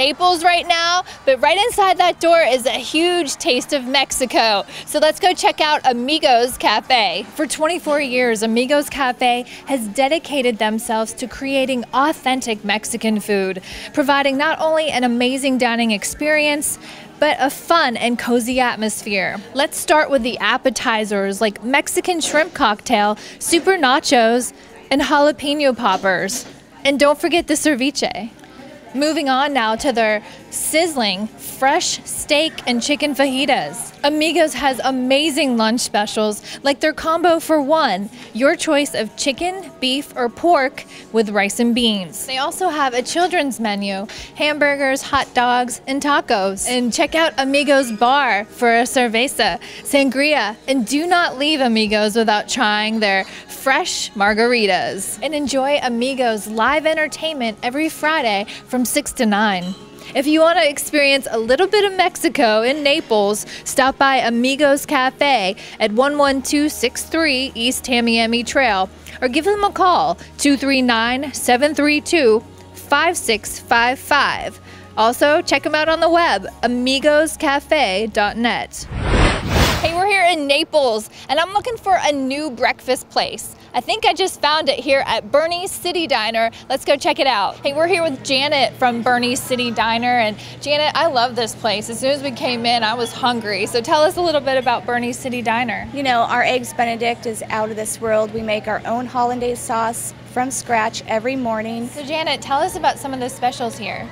Naples right now, but right inside that door is a huge taste of Mexico. So let's go check out Amigos Cafe. For 24 years, Amigos Cafe has dedicated themselves to creating authentic Mexican food, providing not only an amazing dining experience, but a fun and cozy atmosphere. Let's start with the appetizers like Mexican shrimp cocktail, super nachos, and jalapeno poppers. And don't forget the ceviche. Moving on now to their sizzling fresh steak and chicken fajitas. Amigos has amazing lunch specials like their combo for one, your choice of chicken, beef, or pork with rice and beans. They also have a children's menu, hamburgers, hot dogs, and tacos. And check out Amigos Bar for a cerveza, sangria, and do not leave Amigos without trying their fresh margaritas. And enjoy Amigos live entertainment every Friday from 6 to 9. If you want to experience a little bit of Mexico in Naples, stop by Amigos Cafe at 11263 East Tamiami Trail or give them a call 239 732 5655. Also, check them out on the web, amigoscafe.net. Hey, we're here in Naples and I'm looking for a new breakfast place. I think I just found it here at Bernie's City Diner. Let's go check it out. Hey, we're here with Janet from Bernie's City Diner. And Janet, I love this place. As soon as we came in, I was hungry. So tell us a little bit about Bernie's City Diner. You know, our Eggs Benedict is out of this world. We make our own hollandaise sauce from scratch every morning. So, Janet, tell us about some of the specials here.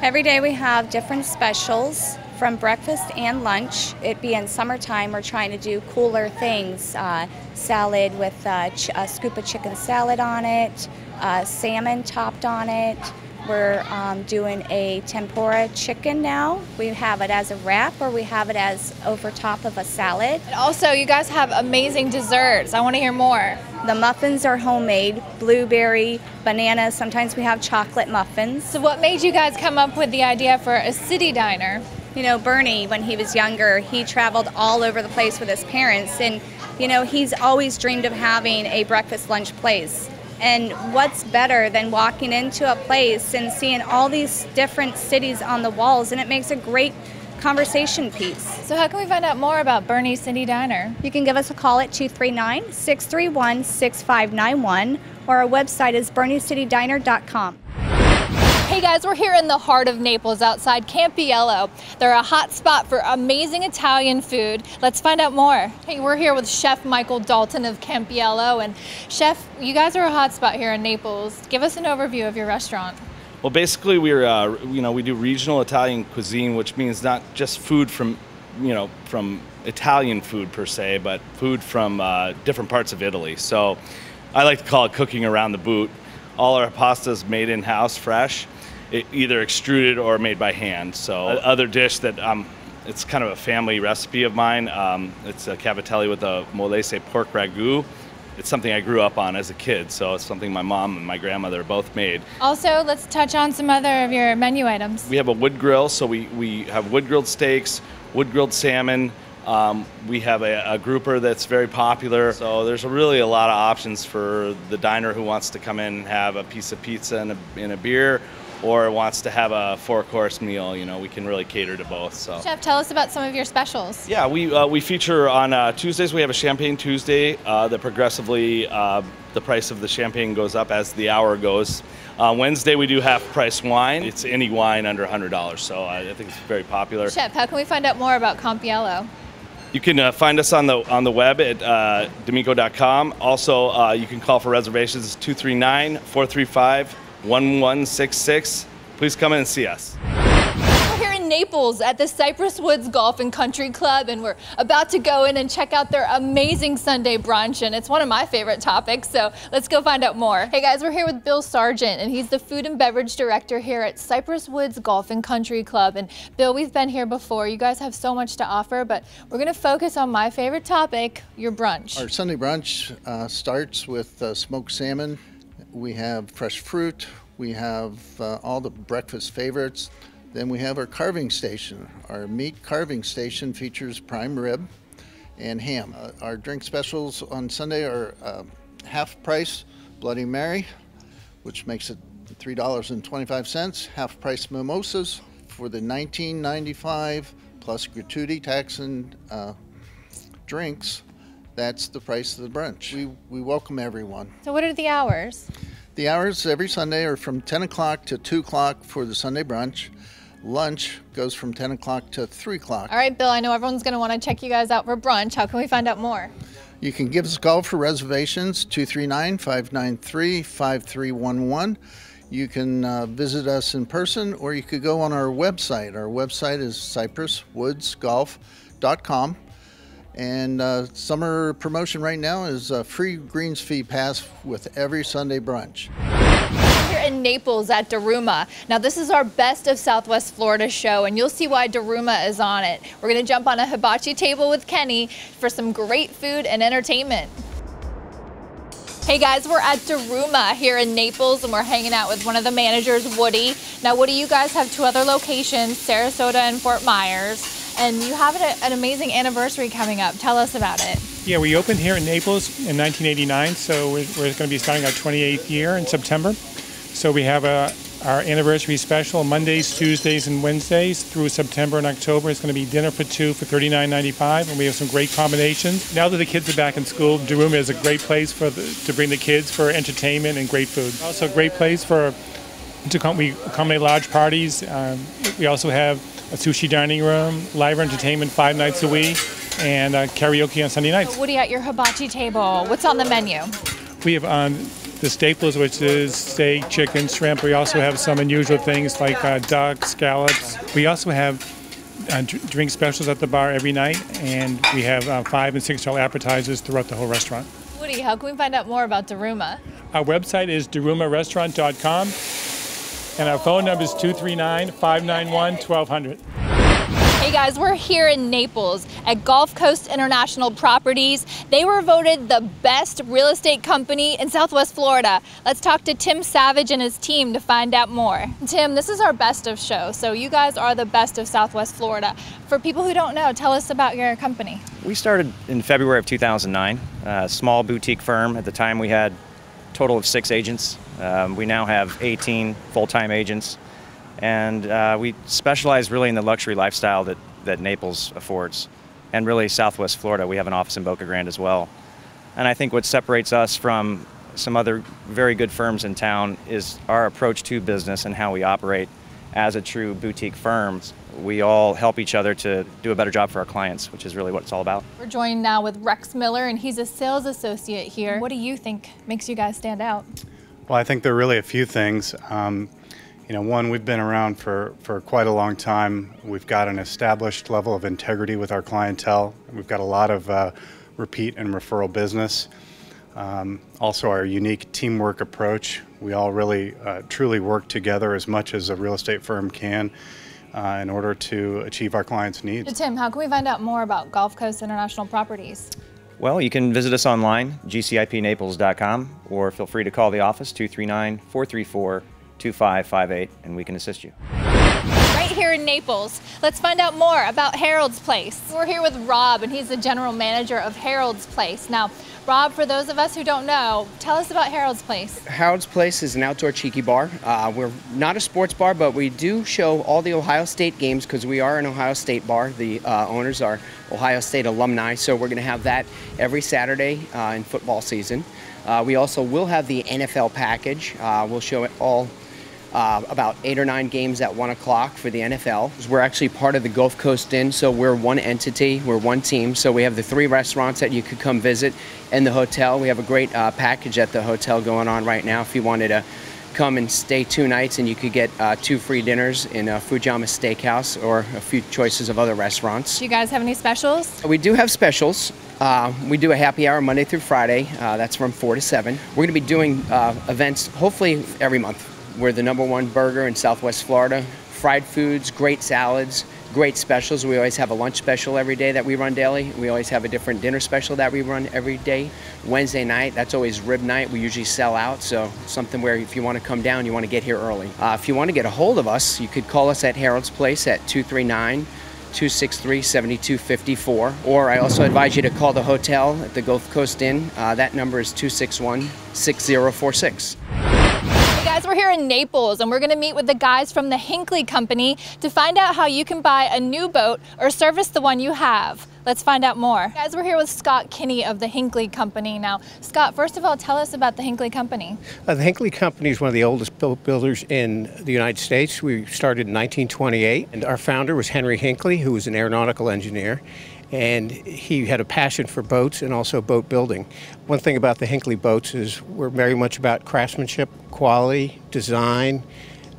Every day we have different specials from breakfast and lunch. It being summertime, we're trying to do cooler things. Uh, salad with uh, ch- a scoop of chicken salad on it, uh, salmon topped on it. We're um, doing a tempura chicken now. We have it as a wrap or we have it as over top of a salad. And also, you guys have amazing desserts. I want to hear more. The muffins are homemade, blueberry, banana. Sometimes we have chocolate muffins. So, what made you guys come up with the idea for a city diner? You know, Bernie, when he was younger, he traveled all over the place with his parents, and you know, he's always dreamed of having a breakfast lunch place. And what's better than walking into a place and seeing all these different cities on the walls, and it makes a great conversation piece. So, how can we find out more about Bernie's City Diner? You can give us a call at 239 631 6591, or our website is berniecitydiner.com. Hey guys, we're here in the heart of Naples outside Campiello. They're a hot spot for amazing Italian food. Let's find out more. Hey, we're here with Chef Michael Dalton of Campiello. And Chef, you guys are a hot spot here in Naples. Give us an overview of your restaurant. Well, basically, we're uh, you know we do regional Italian cuisine, which means not just food from you know from Italian food per se, but food from uh, different parts of Italy. So I like to call it cooking around the boot. All our pastas made in house, fresh, either extruded or made by hand. So other dish that um, it's kind of a family recipe of mine. Um, it's a cavatelli with a Molise pork ragu. It's something I grew up on as a kid, so it's something my mom and my grandmother both made. Also, let's touch on some other of your menu items. We have a wood grill, so we, we have wood grilled steaks, wood grilled salmon. Um, we have a, a grouper that's very popular. So there's really a lot of options for the diner who wants to come in and have a piece of pizza and a, and a beer or wants to have a four course meal, you know, we can really cater to both. So. Chef, tell us about some of your specials. Yeah, we, uh, we feature on uh, Tuesdays, we have a Champagne Tuesday uh, that progressively uh, the price of the champagne goes up as the hour goes. Uh, Wednesday, we do half price wine. It's any wine under $100, so I think it's very popular. Chef, how can we find out more about Campiello? You can uh, find us on the on the web at uh, D'Amico.com. Also, uh, you can call for reservations. It's 239 435 1166. Please come in and see us. We're here in Naples at the Cypress Woods Golf and Country Club, and we're about to go in and check out their amazing Sunday brunch. And it's one of my favorite topics, so let's go find out more. Hey guys, we're here with Bill Sargent, and he's the food and beverage director here at Cypress Woods Golf and Country Club. And Bill, we've been here before. You guys have so much to offer, but we're going to focus on my favorite topic your brunch. Our Sunday brunch uh, starts with uh, smoked salmon. We have fresh fruit. We have uh, all the breakfast favorites Then we have our carving station. Our meat carving station features prime rib and ham. Uh, our drink specials on Sunday are uh, half price Bloody Mary, which makes it $3.25, half price mimosas for the 19.95 plus gratuity tax and uh, drinks. That's the price of the brunch. We, we welcome everyone. So, what are the hours? The hours every Sunday are from 10 o'clock to 2 o'clock for the Sunday brunch. Lunch goes from 10 o'clock to 3 o'clock. All right, Bill, I know everyone's going to want to check you guys out for brunch. How can we find out more? You can give us a call for reservations 239 593 5311. You can uh, visit us in person or you could go on our website. Our website is cypresswoodsgolf.com. And uh, summer promotion right now is a free greens fee pass with every Sunday brunch. Here in Naples at Daruma. Now, this is our best of Southwest Florida show, and you'll see why Daruma is on it. We're to jump on a hibachi table with Kenny for some great food and entertainment. Hey guys, we're at Daruma here in Naples and we're hanging out with one of the managers, Woody. Now, Woody, you guys have two other locations, Sarasota and Fort Myers and you have an amazing anniversary coming up. Tell us about it. Yeah, we opened here in Naples in 1989, so we're, we're going to be starting our 28th year in September. So we have a, our anniversary special Mondays, Tuesdays, and Wednesdays through September and October. It's going to be dinner for two for $39.95, and we have some great combinations. Now that the kids are back in school, Daruma is a great place for the, to bring the kids for entertainment and great food. Also, a great place for to come, we accommodate large parties. Um, we also have a sushi dining room, live entertainment five nights a week, and uh, karaoke on Sunday nights. Woody, at your hibachi table, what's on the menu? We have on um, the staples, which is steak, chicken, shrimp. We also have some unusual things like uh, duck, scallops. We also have uh, drink specials at the bar every night, and we have uh, five and six dollar appetizers throughout the whole restaurant. Woody, how can we find out more about Daruma? Our website is darumarestaurant.com and our phone number is 239 591 1200. Hey guys, we're here in Naples at Gulf Coast International Properties. They were voted the best real estate company in Southwest Florida. Let's talk to Tim Savage and his team to find out more. Tim, this is our best of show, so you guys are the best of Southwest Florida. For people who don't know, tell us about your company. We started in February of 2009, a uh, small boutique firm. At the time, we had total of six agents. Um, we now have 18 full-time agents, and uh, we specialize really in the luxury lifestyle that, that Naples affords, and really Southwest Florida. We have an office in Boca Grande as well. And I think what separates us from some other very good firms in town is our approach to business and how we operate as a true boutique firm we all help each other to do a better job for our clients, which is really what it's all about. We're joined now with Rex Miller, and he's a sales associate here. What do you think makes you guys stand out? Well, I think there are really a few things. Um, you know, one, we've been around for, for quite a long time. We've got an established level of integrity with our clientele. We've got a lot of uh, repeat and referral business. Um, also, our unique teamwork approach. We all really uh, truly work together as much as a real estate firm can uh, in order to achieve our clients' needs. So Tim, how can we find out more about Gulf Coast International Properties? Well, you can visit us online, gcipnaples.com, or feel free to call the office, 239 434 2558, and we can assist you. Right here in Naples. Let's find out more about Harold's Place. We're here with Rob, and he's the general manager of Harold's Place. Now, Rob, for those of us who don't know, tell us about Harold's Place. Harold's Place is an outdoor chickee bar. Uh, we're not a sports bar, but we do show all the Ohio State games because we are an Ohio State bar. The uh, owners are Ohio State alumni, so we're going to have that every Saturday uh, in football season. Uh, we also will have the NFL package. Uh, we'll show it all uh, about eight or nine games at one o'clock for the NFL. We're actually part of the Gulf Coast Inn, so we're one entity, we're one team. So we have the three restaurants that you could come visit and the hotel. We have a great uh, package at the hotel going on right now if you wanted to come and stay two nights and you could get uh, two free dinners in a Fujiyama Steakhouse or a few choices of other restaurants. Do you guys have any specials? We do have specials. Uh, we do a happy hour Monday through Friday. Uh, that's from 4 to 7. We're going to be doing uh, events hopefully every month. We're the number one burger in Southwest Florida. Fried foods, great salads, great specials. We always have a lunch special every day that we run daily. We always have a different dinner special that we run every day. Wednesday night, that's always rib night. We usually sell out, so something where if you want to come down, you want to get here early. Uh, if you want to get a hold of us, you could call us at Harold's Place at 239 263 7254. Or I also advise you to call the hotel at the Gulf Coast Inn. Uh, that number is 261 6046. Guys, we're here in Naples and we're going to meet with the guys from the Hinckley Company to find out how you can buy a new boat or service the one you have. Let's find out more. Guys, we're here with Scott Kinney of the Hinckley Company. Now, Scott, first of all, tell us about the Hinckley Company. Uh, the Hinckley Company is one of the oldest boat builders in the United States. We started in 1928, and our founder was Henry Hinckley, who was an aeronautical engineer and he had a passion for boats and also boat building. One thing about the Hinckley boats is we're very much about craftsmanship, quality, design,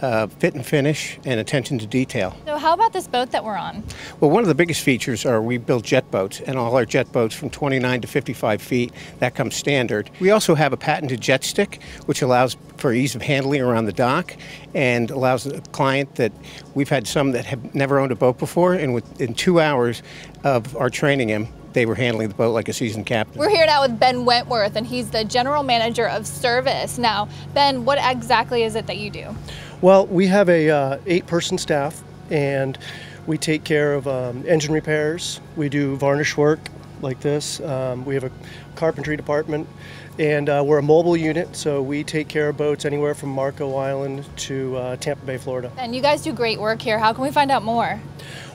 uh, fit and finish, and attention to detail. So, how about this boat that we're on? Well, one of the biggest features are we build jet boats, and all our jet boats from 29 to 55 feet, that comes standard. We also have a patented jet stick, which allows for ease of handling around the dock and allows the client that we've had some that have never owned a boat before, and within two hours of our training him, they were handling the boat like a seasoned captain. We're here now with Ben Wentworth, and he's the general manager of service. Now, Ben, what exactly is it that you do? Well, we have a uh, eight-person staff, and we take care of um, engine repairs. We do varnish work like this. Um, we have a carpentry department, and uh, we're a mobile unit, so we take care of boats anywhere from Marco Island to uh, Tampa Bay, Florida. And you guys do great work here. How can we find out more?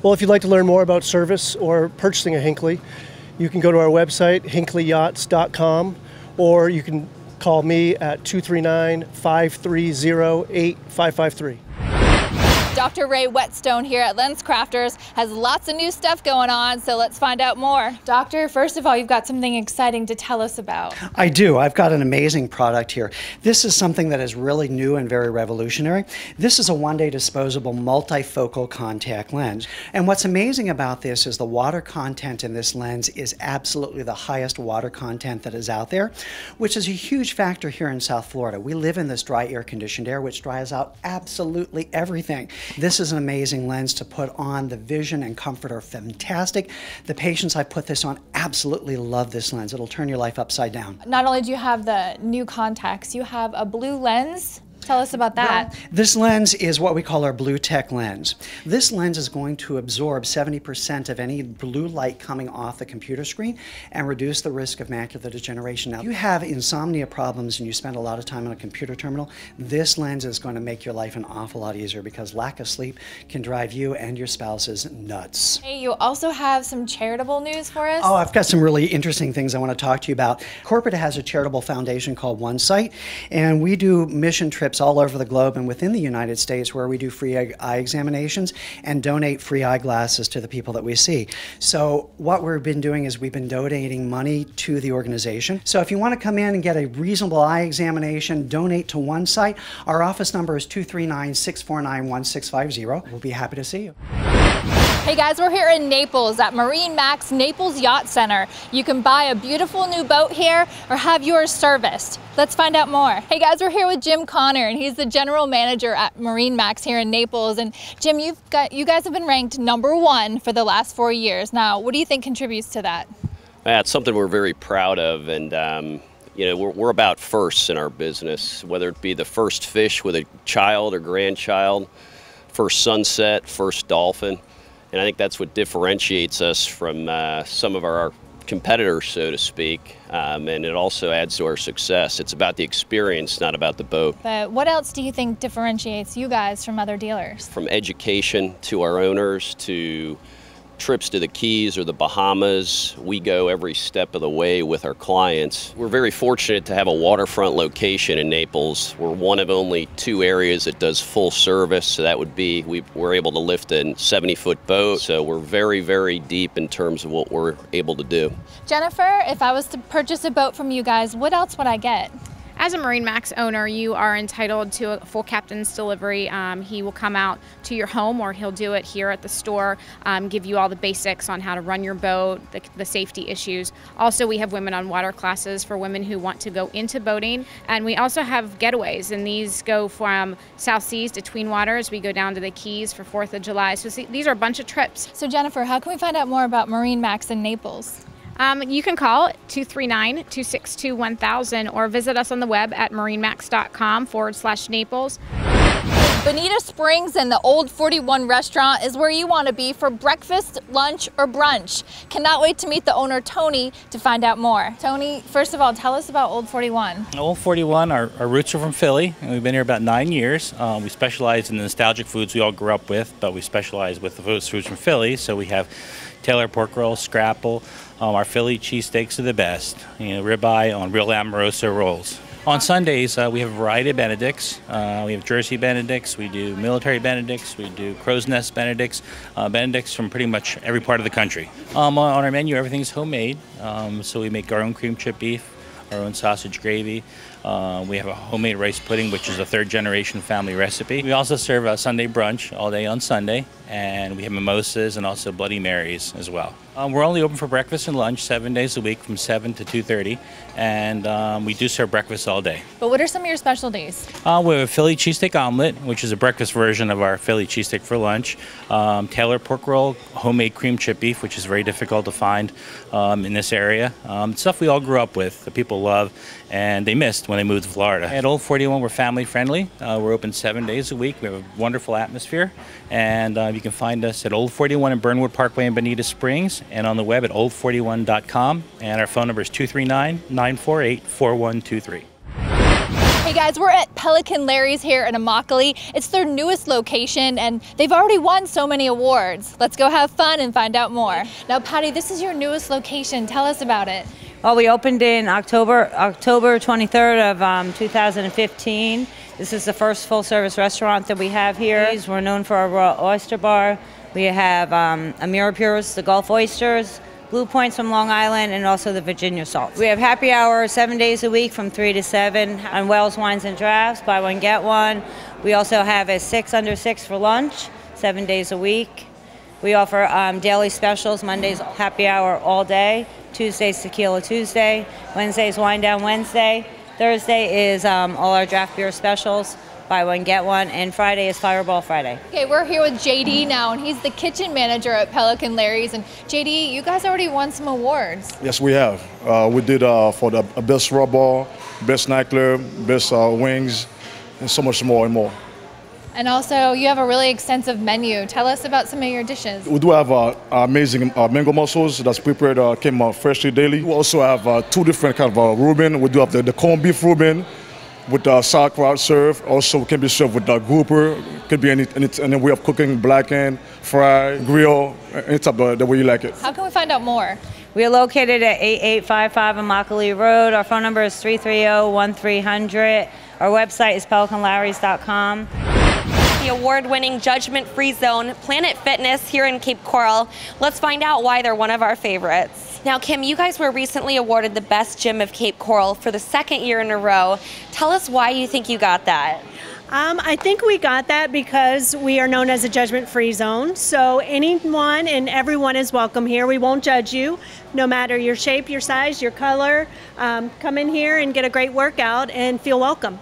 Well, if you'd like to learn more about service or purchasing a Hinckley, you can go to our website, hinckleyyachts.com, or you can call me at 239 530 8553. Dr. Ray Whetstone here at LensCrafters has lots of new stuff going on, so let's find out more. Doctor, first of all, you've got something exciting to tell us about. I do. I've got an amazing product here. This is something that is really new and very revolutionary. This is a one-day disposable multifocal contact lens. And what's amazing about this is the water content in this lens is absolutely the highest water content that is out there, which is a huge factor here in South Florida. We live in this dry air conditioned air, which dries out absolutely everything. This is an amazing lens to put on. The vision and comfort are fantastic. The patients I put this on absolutely love this lens. It'll turn your life upside down. Not only do you have the new contacts, you have a blue lens Tell us about that. Well, this lens is what we call our blue tech lens. This lens is going to absorb 70% of any blue light coming off the computer screen and reduce the risk of macular degeneration. Now, if you have insomnia problems and you spend a lot of time on a computer terminal, this lens is going to make your life an awful lot easier because lack of sleep can drive you and your spouses nuts. Hey, you also have some charitable news for us? Oh, I've got some really interesting things I want to talk to you about. Corporate has a charitable foundation called OneSight, and we do mission trips all over the globe and within the United States where we do free eye examinations and donate free eyeglasses to the people that we see. So, what we've been doing is we've been donating money to the organization. So, if you want to come in and get a reasonable eye examination, donate to OneSight. Our office number is 239 649 1650. We'll be happy to see you. Hey guys, we're here in Naples at Marine Max Naples Yacht Center. You can buy a beautiful new boat here or have yours serviced. Let's find out more. Hey guys, we're here with Jim Connor and he's the general manager at Marine Max here in Naples. And Jim, you've got you guys have been ranked number one for the last four years. Now, what do you think contributes to that? It's something we're very proud of and um, you know, we're, we're about firsts in our business, whether it be the first fish with a child or grandchild, first sunset, first dolphin. And I think that's what differentiates us from uh, some of our competitors, so to speak. Um, and it also adds to our success. It's about the experience, not about the boat. But what else do you think differentiates you guys from other dealers? From education to our owners to trips to the Keys or the Bahamas. We go every step of the way with our clients. We're very fortunate to have a waterfront location in Naples. We're one of only two areas that does full service. So that would be we, we're able to lift a 70 foot boat. So we're very, very deep in terms of what we're able to do. Jennifer, if I was to purchase a boat from you guys, what else would I get? As a Marine Max owner, you are entitled to a full captain's delivery. Um, he will come out to your home or he'll do it here at the store, um, give you all the basics on how to run your boat, the, the safety issues. Also, we have women on water classes for women who want to go into boating. And we also have getaways, and these go from South Seas to Tween Waters. We go down to the Keys for 4th of July. So see, these are a bunch of trips. So, Jennifer, how can we find out more about Marine Max in Naples? Um, you can call 239 262 1000 or visit us on the web at marinemax.com forward slash Naples. Bonita Springs and the Old 41 restaurant is where you want to be for breakfast, lunch, or brunch. Cannot wait to meet the owner, Tony, to find out more. Tony, first of all, tell us about Old 41. Old 41, our, our roots are from Philly, and we've been here about nine years. Um, we specialize in the nostalgic foods we all grew up with, but we specialize with the foods, foods from Philly. So we have Taylor pork roll, scrapple. Um, our Philly cheesesteaks are the best. You know, ribeye on real Amoroso rolls. On Sundays, uh, we have a variety of Benedicts. Uh, we have Jersey Benedicts, we do military Benedicts, we do crow's nest Benedicts, uh, Benedicts from pretty much every part of the country. Um, on our menu, everything's homemade. Um, so we make our own cream chip beef, our own sausage gravy. Uh, we have a homemade rice pudding, which is a third generation family recipe. We also serve a Sunday brunch all day on Sunday, and we have mimosas and also Bloody Marys as well. Um, we're only open for breakfast and lunch seven days a week from 7 to 2.30, and um, we do serve breakfast all day. But what are some of your specialties? Uh, we have a Philly cheesesteak omelet, which is a breakfast version of our Philly cheesesteak for lunch. Um, Taylor pork roll, homemade cream chip beef, which is very difficult to find um, in this area. Um, stuff we all grew up with, that people love, and they missed when they moved to Florida. At Old 41, we're family friendly. Uh, we're open seven days a week. We have a wonderful atmosphere, and uh, you can find us at Old 41 in Bernwood Parkway in Bonita Springs, and on the web at old41.com. And our phone number is 239 948 4123. Hey guys, we're at Pelican Larry's here in Immokalee. It's their newest location and they've already won so many awards. Let's go have fun and find out more. Now, Patty, this is your newest location. Tell us about it. Well, we opened in October, October 23rd of um, 2015. This is the first full-service restaurant that we have here. We're known for our raw oyster bar. We have um, Amirapures, the Gulf oysters, Blue Points from Long Island, and also the Virginia salts. We have happy hour seven days a week from 3 to 7 on Wells Wines and Drafts, buy one, get one. We also have a 6 under 6 for lunch, seven days a week. We offer um, daily specials, Mondays happy hour all day, Tuesdays tequila Tuesday, Wednesdays wine down Wednesday, Thursday is um, all our draft beer specials, buy one get one, and Friday is Fireball Friday. Okay, we're here with JD now, and he's the kitchen manager at Pelican Larry's. And JD, you guys already won some awards. Yes, we have. Uh, we did uh, for the best raw ball, best nightclub, best uh, wings, and so much more and more. And also, you have a really extensive menu. Tell us about some of your dishes. We do have uh, amazing uh, mango mussels that's prepared, uh, came out freshly daily. We also have uh, two different kind of uh, Reuben. We do have the, the corned beef Reuben with uh, sauerkraut served. Also can be served with uh, grouper. Could be any, any, any way of cooking, blackened, fry, grill, any type of the way you like it. How can we find out more? We are located at 8855 Immokalee Road. Our phone number is 330-1300. Our website is pelicanlarrys.com the award winning judgment free zone, Planet Fitness, here in Cape Coral. Let's find out why they're one of our favorites. Now, Kim, you guys were recently awarded the best gym of Cape Coral for the second year in a row. Tell us why you think you got that. Um, I think we got that because we are known as a judgment free zone. So anyone and everyone is welcome here. We won't judge you, no matter your shape, your size, your color. Um, come in here and get a great workout and feel welcome.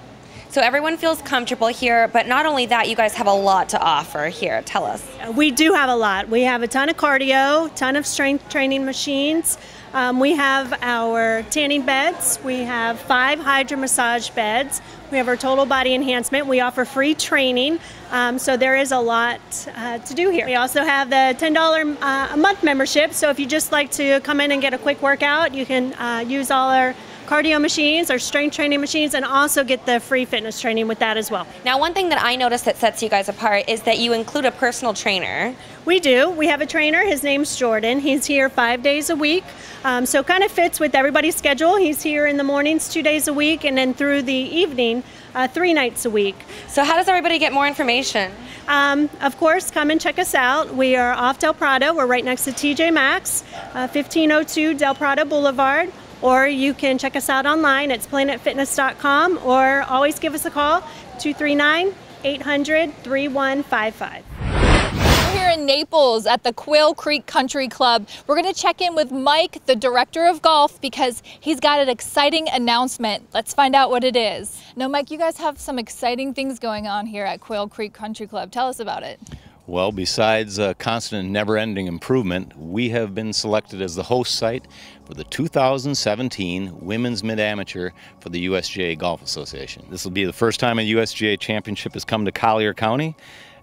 So everyone feels comfortable here, but not only that, you guys have a lot to offer here. Tell us. We do have a lot. We have a ton of cardio, ton of strength training machines. Um, we have our tanning beds. We have five hydro massage beds. We have our total body enhancement. We offer free training. Um, so there is a lot uh, to do here. We also have the $10 uh, a month membership. So if you just like to come in and get a quick workout, you can uh, use all our cardio machines or strength training machines and also get the free fitness training with that as well. Now, one thing that I noticed that sets you guys apart is that you include a personal trainer. We do. We have a trainer. His name's Jordan. He's here five days a week. Um, so kind of fits with everybody's schedule. He's here in the mornings two days a week and then through the evening uh, three nights a week. So how does everybody get more information? Um, of course, come and check us out. We are off Del Prado. We're right next to TJ Maxx, uh, 1502 Del Prado Boulevard or you can check us out online at planetfitness.com or always give us a call 239 800 3155. We're here in Naples at the Quail Creek Country Club. We're going to check in with Mike, the director of golf, because he's got an exciting announcement. Let's find out what it is. Now, Mike, you guys have some exciting things going on here at Quail Creek Country Club. Tell us about it. Well, besides uh, constant and never ending improvement, we have been selected as the host site for the 2017 Women's Mid Amateur for the USGA Golf Association. This will be the first time a USGA championship has come to Collier County,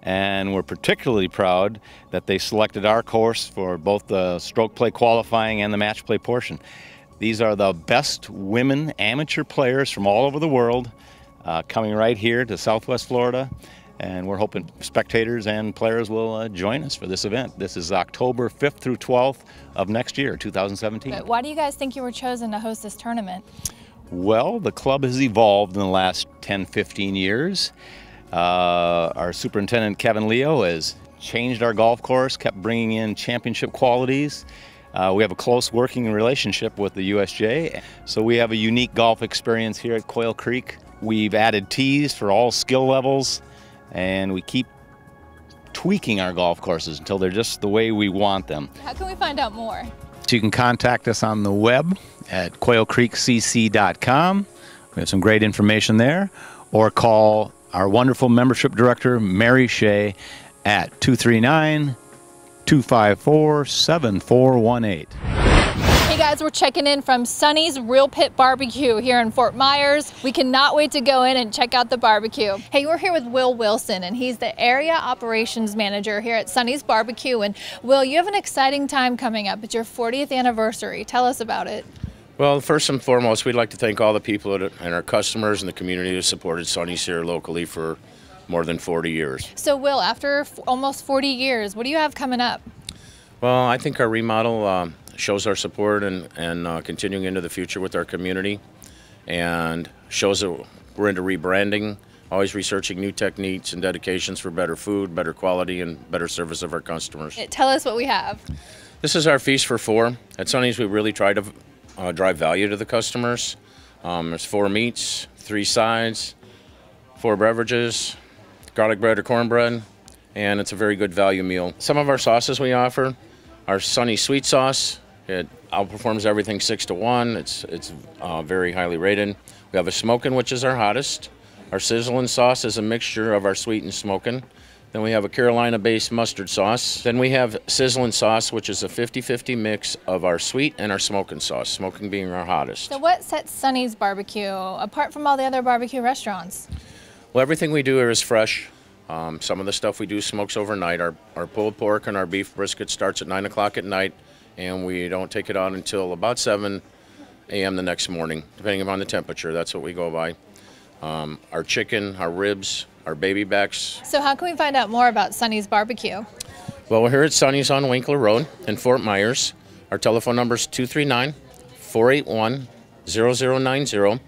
and we're particularly proud that they selected our course for both the stroke play qualifying and the match play portion. These are the best women amateur players from all over the world uh, coming right here to Southwest Florida and we're hoping spectators and players will uh, join us for this event. This is October 5th through 12th of next year, 2017. But why do you guys think you were chosen to host this tournament? Well, the club has evolved in the last 10, 15 years. Uh, our superintendent, Kevin Leo, has changed our golf course, kept bringing in championship qualities. Uh, we have a close working relationship with the USGA, so we have a unique golf experience here at Quail Creek. We've added tees for all skill levels and we keep tweaking our golf courses until they're just the way we want them. How can we find out more? So you can contact us on the web at quailcreekcc.com. We have some great information there, or call our wonderful membership director, Mary Shea, at 239 254 7418 guys, we're checking in from Sonny's Real Pit Barbecue here in Fort Myers. We cannot wait to go in and check out the barbecue. Hey, we're here with Will Wilson, and he's the area operations manager here at Sonny's Barbecue. And Will, you have an exciting time coming up. It's your 40th anniversary. Tell us about it. Well, first and foremost, we'd like to thank all the people and our customers and the community who supported Sonny's here locally for more than 40 years. So, Will, after almost 40 years, what do you have coming up? Well, I think our remodel um, shows our support and, and uh, continuing into the future with our community and shows that we're into rebranding, always researching new techniques and dedications for better food, better quality, and better service of our customers. Tell us what we have. This is our feast for four. At Sonny's, we really try to uh, drive value to the customers. Um, there's four meats, three sides, four beverages, garlic bread or cornbread, and it's a very good value meal. Some of our sauces we offer, our Sonny Sweet Sauce, it outperforms everything six to one. It's it's uh, very highly rated. We have a smoking, which is our hottest. Our sizzling sauce is a mixture of our sweet and smoking. Then we have a Carolina-based mustard sauce. Then we have sizzling sauce, which is a 50-50 mix of our sweet and our smoking sauce, smoking being our hottest. So what sets Sonny's Barbecue apart from all the other barbecue restaurants? Well, everything we do here is fresh. Um, some of the stuff we do smokes overnight. Our, our pulled pork and our beef brisket starts at 9 o'clock at night and we don't take it out until about 7 a.m. the next morning, depending upon the temperature. That's what we go by. Um, our chicken, our ribs, our baby backs. So, how can we find out more about Sonny's Barbecue? Well, we're here at Sonny's on Winkler Road in Fort Myers. Our telephone number is 239 481 0090.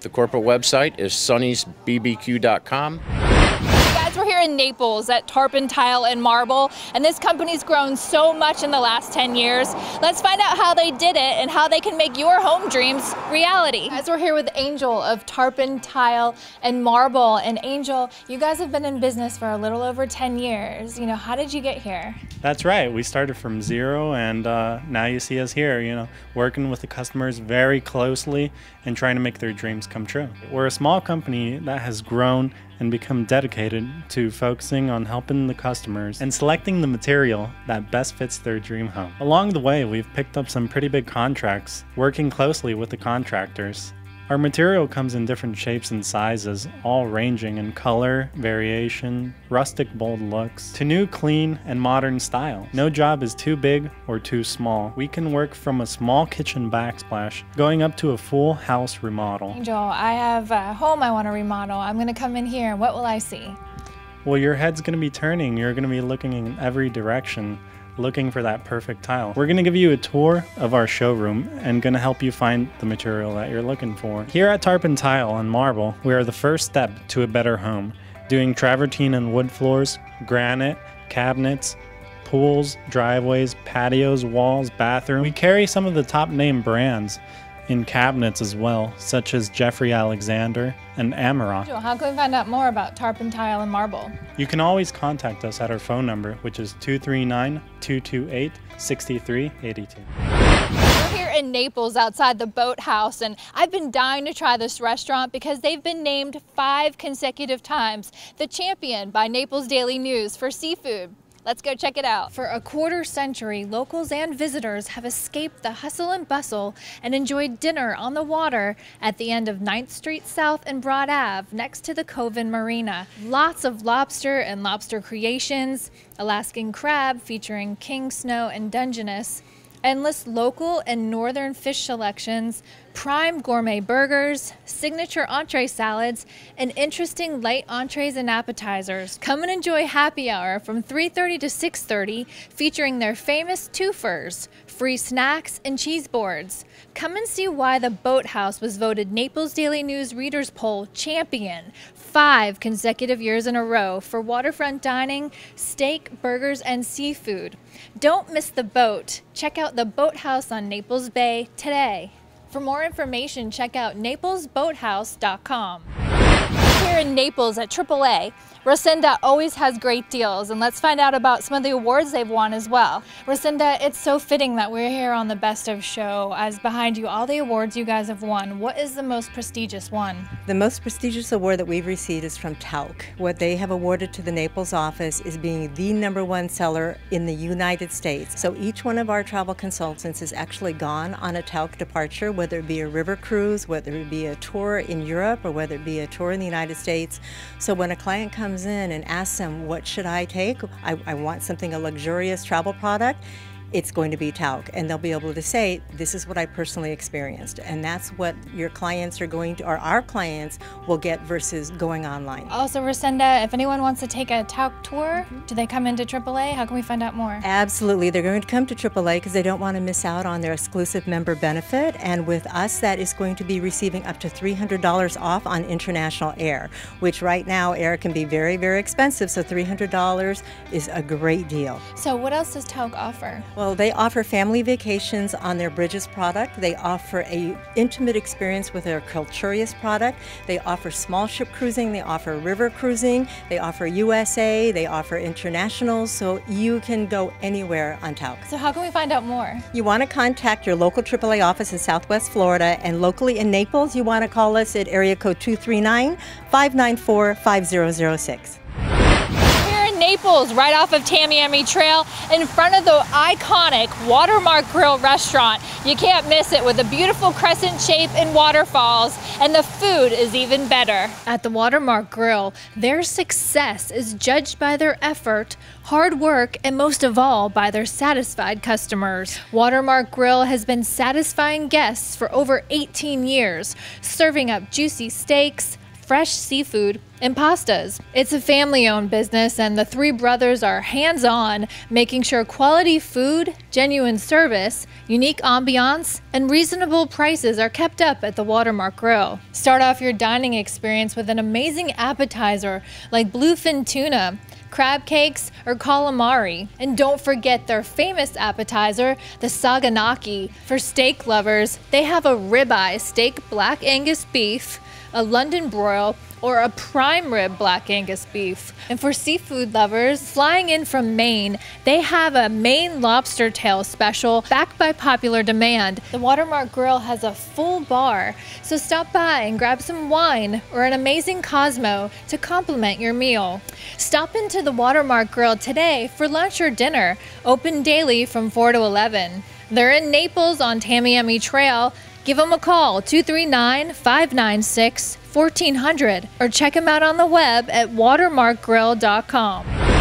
The corporate website is sonnysbbq.com we're here in Naples at Tarpon Tile and Marble, and this company's grown so much in the last 10 years. Let's find out how they did it and how they can make your home dreams reality. As we're here with Angel of Tarpon Tile and Marble, and Angel, you guys have been in business for a little over 10 years. You know, how did you get here? That's right. We started from zero, and uh, now you see us here, you know, working with the customers very closely and trying to make their dreams come true. We're a small company that has grown and become dedicated to focusing on helping the customers and selecting the material that best fits their dream home. Along the way, we've picked up some pretty big contracts, working closely with the contractors our material comes in different shapes and sizes, all ranging in color, variation, rustic bold looks, to new clean and modern style. No job is too big or too small. We can work from a small kitchen backsplash going up to a full house remodel. Angel, I have a home I want to remodel. I'm going to come in here. What will I see? Well, your head's going to be turning. You're going to be looking in every direction looking for that perfect tile. We're to give you a tour of our showroom and to help you find the material that you're looking for. Here at Tarpon Tile and Marble, we are the first step to a better home, doing travertine and wood floors, granite, cabinets, pools, driveways, patios, walls, bathrooms. We carry some of the top name brands in cabinets as well, such as Jeffrey Alexander and Amarok. How can we find out more about tarpon tile and marble? You can always contact us at our phone number, which is 239 228 6382. We're here in Naples outside the Boathouse, and I've been dying to try this restaurant because they've been named five consecutive times the champion by Naples Daily News for seafood. Let's go check it out. For a quarter century, locals and visitors have escaped the hustle and bustle and enjoyed dinner on the water at the end of 9th Street South and Broad Ave next to the Cove Inn Marina. Lots of lobster and lobster creations, Alaskan crab featuring king snow and Dungeness, endless local and northern fish selections, prime gourmet burgers, signature entree salads, and interesting light entrees and appetizers. Come and enjoy happy hour from 3:30 to 6:30 featuring their famous twofers, free snacks and cheese boards. Come and see why the Boathouse was voted Naples Daily News Readers Poll champion five consecutive years in a row for waterfront dining, steak, burgers, and seafood. Don't miss the boat. Check out the Boathouse on Naples Bay today. For more information, check out naplesboathouse.com. Here in Naples at AAA, Resenda always has great deals, and let's find out about some of the awards they've won as well. Resenda, it's so fitting that we're here on the Best of Show, as behind you, all the awards you guys have won. What is the most prestigious one? The most prestigious award that we've received is from Tauck. What they have awarded to the Naples office is being the number one seller in the United States. So each one of our travel consultants has actually gone on a Tauck departure, whether it be a river cruise, whether it be a tour in Europe, or whether it be a tour in the United States. So when a client comes in and asks them, what should I take? I, I want something, a luxurious travel product it's going to be Tauck and they'll be able to say this is what i personally experienced and that's what your clients are going to or our clients will get versus going online Also, Resenda, if anyone wants to take a Tauck tour, mm-hmm. do they come into AAA? How can we find out more? Absolutely. They're going to come to AAA because they don't want to miss out on their exclusive member benefit. And with us, that is going to be receiving up to $300 off on international air, which right now air can be very, very expensive. So $300 is a great deal. So, what else does Tauck offer? Well, they offer family vacations on their Bridges product. They offer a intimate experience with their Culturious product. They offer small ship cruising. They offer river cruising. They offer USA. They offer internationals. So you can go anywhere on Tauck. So, how can we find out more? You want to contact your local AAA office in Southwest Florida and locally in Naples, you want to call us at area code 239 594 5006. Naples, right off of Tamiami Trail, in front of the iconic Watermark Grill restaurant. You can't miss it with a beautiful crescent shape and waterfalls, and the food is even better. At the Watermark Grill, their success is judged by their effort, hard work, and most of all, by their satisfied customers. Watermark Grill has been satisfying guests for over 18 years, serving up juicy steaks, fresh seafood, and pastas. It's a family owned business, and the three brothers are hands on, making sure quality food, genuine service, unique ambiance, and reasonable prices are kept up at the Watermark Grill. Start off your dining experience with an amazing appetizer like bluefin tuna. Crab cakes or calamari. And don't forget their famous appetizer, the saganaki. For steak lovers, they have a ribeye steak black Angus beef, a London broil, or a prime rib black Angus beef. And for seafood lovers, flying in from Maine, they have a Maine lobster tail special backed by popular demand. The Watermark Grill has a full bar, so stop by and grab some wine or an amazing Cosmo to complement your meal. Stop into the Watermark Grill today for lunch or dinner, open daily from 4 to 11. They're in Naples on Tamiami Trail. Give them a call, 239 596 1400, or check them out on the web at watermarkgrill.com.